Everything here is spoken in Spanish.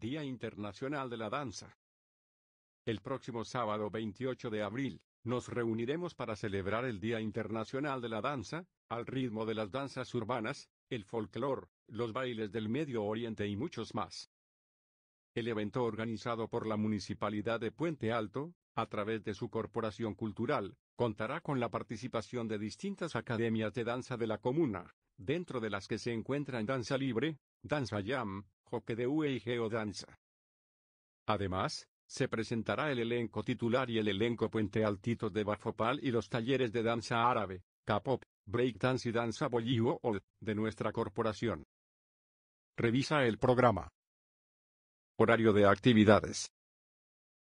Día Internacional de la Danza. El próximo sábado 28 de abril, nos reuniremos para celebrar el Día Internacional de la Danza, al ritmo de las danzas urbanas, el folclore, los bailes del Medio Oriente y muchos más. El evento organizado por la Municipalidad de Puente Alto, a través de su corporación cultural, contará con la participación de distintas academias de danza de la comuna, dentro de las que se encuentran Danza Libre, Danza Jam, Joque de UE y Geodanza. Además, se presentará el elenco titular y el elenco Puente Altito de Bafopal y los talleres de danza árabe, K-pop, breakdance y danza Bollywood de nuestra corporación. Revisa el programa. Horario de actividades.